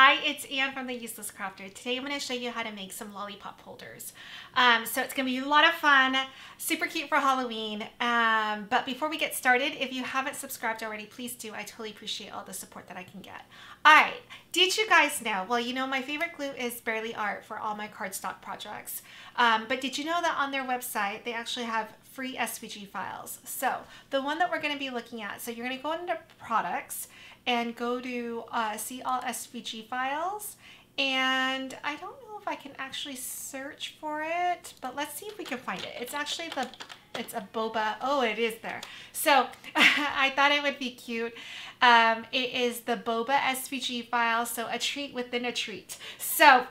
Hi, it's Anne from The Useless Crafter. Today I'm going to show you how to make some lollipop holders. Um, so it's going to be a lot of fun, super cute for Halloween. Um, but before we get started, if you haven't subscribed already, please do. I totally appreciate all the support that I can get. All right, did you guys know? Well, you know my favorite glue is Bearly Art for all my cardstock projects. Um, but did you know that on their website, they actually have free SVG files. So the one that we're going to be looking at, so you're going to go into products and go to uh, see all SVG files. And I don't know if I can actually search for it, but let's see if we can find it. It's actually the, it's a boba. Oh, it is there. So I thought it would be cute. Um, it is the boba SVG file. So a treat within a treat. So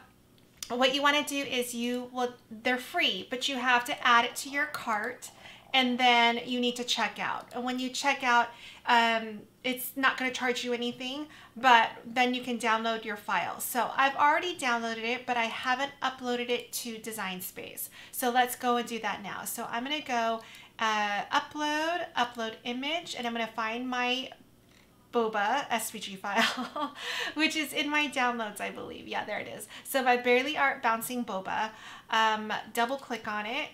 what you want to do is you, will they're free, but you have to add it to your cart and then you need to check out. And when you check out, um, it's not going to charge you anything, but then you can download your file. So I've already downloaded it, but I haven't uploaded it to Design Space. So let's go and do that now. So I'm going to go uh, upload, upload image, and I'm going to find my boba SVG file, which is in my downloads, I believe. Yeah, there it is. So my Bearly Art Bouncing Boba, um, double click on it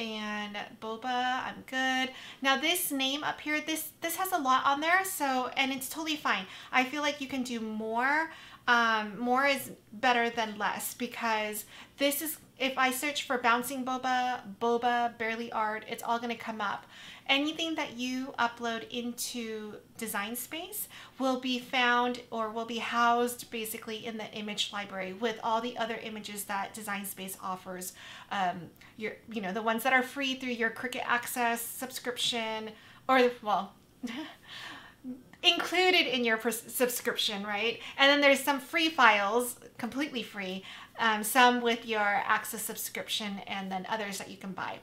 and boba i'm good. Now this name up here this this has a lot on there so and it's totally fine. I feel like you can do more um, more is better than less because this is if I search for bouncing boba, boba, Bearly Art, it's all going to come up. Anything that you upload into Design Space will be found or will be housed basically in the image library with all the other images that Design Space offers. Um, your, you know, the ones that are free through your Cricut Access subscription or, well, included in your subscription, right? And then there's some free files, completely free, um, some with your access subscription, and then others that you can buy.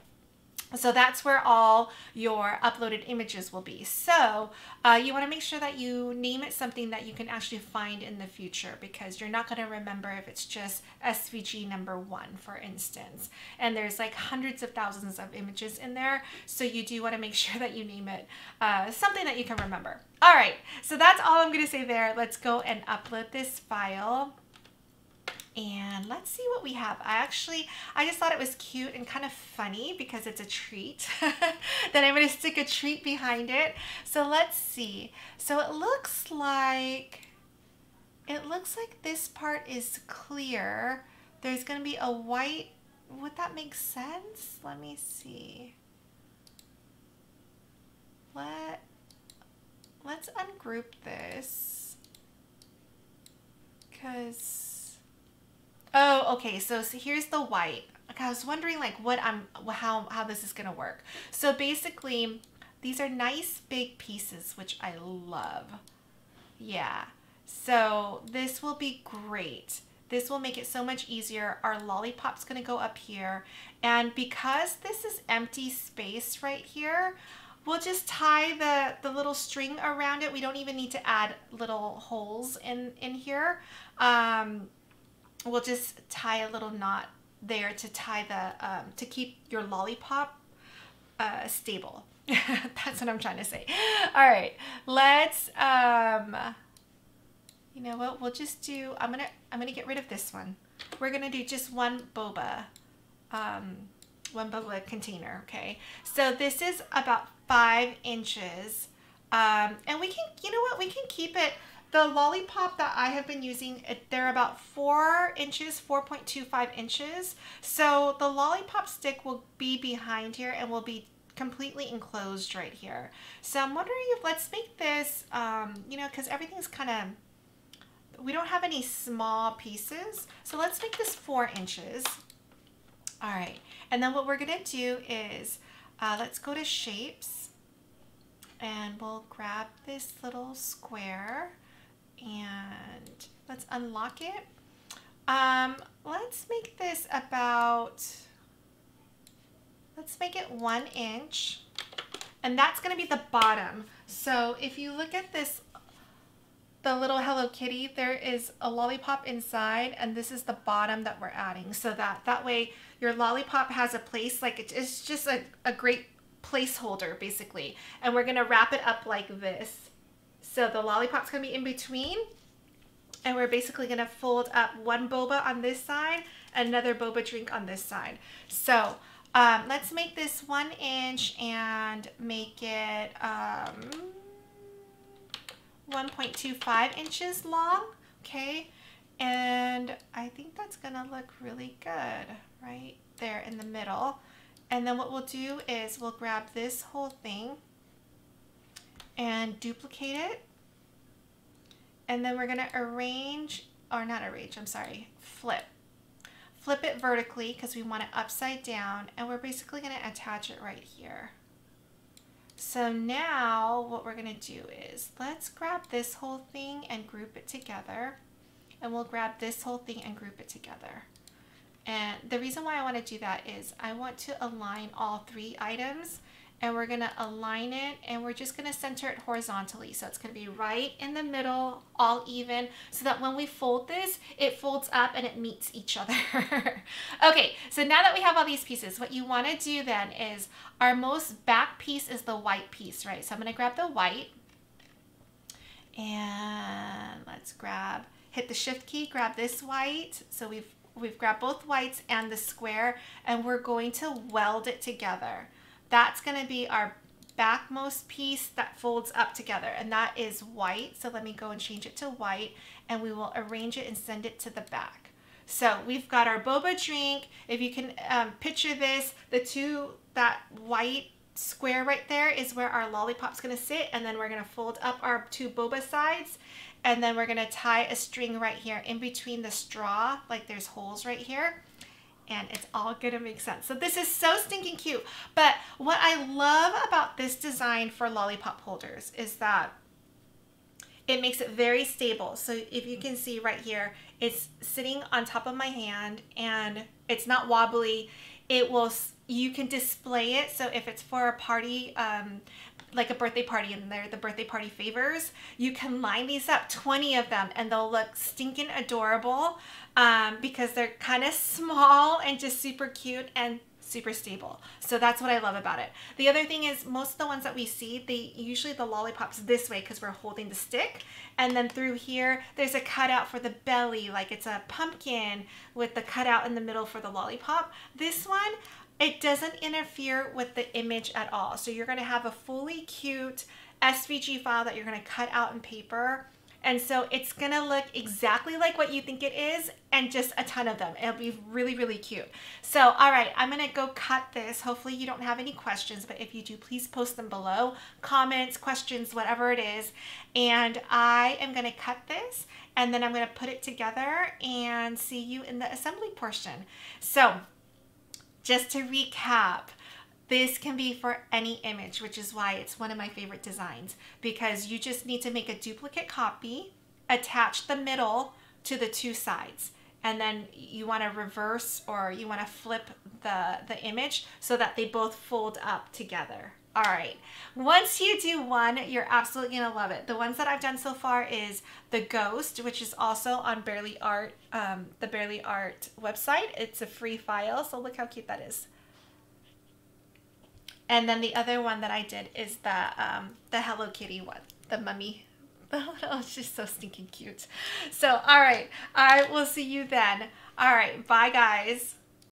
So that's where all your uploaded images will be. So uh, you want to make sure that you name it something that you can actually find in the future because you're not going to remember if it's just SVG number one, for instance. And there's like hundreds of thousands of images in there. So you do want to make sure that you name it uh, something that you can remember. All right, so that's all I'm going to say there. Let's go and upload this file and let's see what we have. I actually, I just thought it was cute and kind of funny because it's a treat. then I'm going to stick a treat behind it. So let's see. So it looks like, it looks like this part is clear. There's going to be a white, would that make sense? Let me see. Let, let's ungroup this because Oh, okay. So, so here's the white. Okay, I was wondering like what I'm how how this is gonna work. So basically, these are nice big pieces, which I love. Yeah. So this will be great. This will make it so much easier. Our lollipop's gonna go up here. And because this is empty space right here, we'll just tie the, the little string around it. We don't even need to add little holes in, in here. Um, we'll just tie a little knot there to tie the, um, to keep your lollipop uh, stable. That's what I'm trying to say. All right, let's, um, you know what, we'll just do, I'm gonna, I'm gonna get rid of this one. We're gonna do just one boba, um, one boba container, okay? So this is about five inches. Um, and we can, you know what, we can keep it the lollipop that I have been using, they're about 4 inches, 4.25 inches. So the lollipop stick will be behind here and will be completely enclosed right here. So I'm wondering if let's make this, um, you know, because everything's kind of, we don't have any small pieces. So let's make this 4 inches. All right, and then what we're going to do is, uh, let's go to shapes and we'll grab this little square and let's unlock it. Um, let's make this about, let's make it one inch and that's going to be the bottom. So if you look at this, the little Hello Kitty, there is a lollipop inside and this is the bottom that we're adding. So that, that way your lollipop has a place, like it's just a, a great placeholder basically. And we're going to wrap it up like this. So the lollipop's gonna be in between And we're basically gonna fold up one boba on this side, another boba drink on this side. So um, let's make this one inch and make it um, 1.25 inches long, okay? And I think that's gonna look really good right there in the middle. And then what we'll do is we'll grab this whole thing and duplicate it. And then we're gonna arrange, or not arrange, I'm sorry, flip. Flip it vertically because we want it upside down and we're basically gonna attach it right here. So now what we're gonna do is let's grab this whole thing and group it together and we'll grab this whole thing and group it together. And the reason why I want to do that is I want to align all three items and we're to align it and we're just to center it horizontally. So it's to be right in the middle, all even, so that when we fold this, it folds up and it meets each other. okay, so now that we have all these pieces, what you want to do then is our most back piece is the white piece, right? So I'm to grab the white and let's grab, hit the shift key, grab this white. So we've we've grabbed both whites and the square and we're going to weld it together. That's going to be our backmost piece that folds up together and that is white. So let me go and change it to white and we will arrange it and send it to the back. So we've got our boba drink. If you can um, picture this, the two, that white square right there is where our lollipop's gonna sit and then we're gonna fold up our two boba sides and then we're gonna tie a string right here in between the straw, like there's holes right here and it's all gonna make sense. So this is so stinking cute. But what I love about this design for lollipop holders is that it makes it very stable. So if you can see right here, it's sitting on top of my hand and it's not wobbly. It will, you can display it. So if it's for a party, um, like a birthday party and they're the birthday party favors, you can line these up, 20 of them, and they'll look stinking adorable um, because they're kind of small and just super cute and super stable. So that's what I love about it. The other thing is most of the ones that we see, they usually the lollipops this way because we're holding the stick. And then through here, there's a cutout for the belly, like it's a pumpkin with the cutout in the middle for the lollipop. This one, it doesn't interfere with the image at all. So you're gonna have a fully cute SVG file that you're gonna cut out in paper. And so it's gonna look exactly like what you think it is and just a ton of them. It'll be really, really cute. So, all right, I'm gonna go cut this. Hopefully you don't have any questions, but if you do, please post them below. Comments, questions, whatever it is. And I am gonna cut this and then I'm gonna put it together and see you in the assembly portion. So just to recap, this can be for any image, which is why it's one of my favorite designs because you just need to make a duplicate copy, attach the middle to the two sides, and then you want to reverse or you want to flip the, the image so that they both fold up together. All right, once you do one, you're absolutely gonna love it. The ones that I've done so far is the Ghost, which is also on Bearly Art, um, the Bearly Art website. It's a free file, so look how cute that is. And then the other one that I did is the um, the Hello Kitty one, the mummy. Oh, it's just so stinking cute. So, all right, I will see you then. All right, bye guys.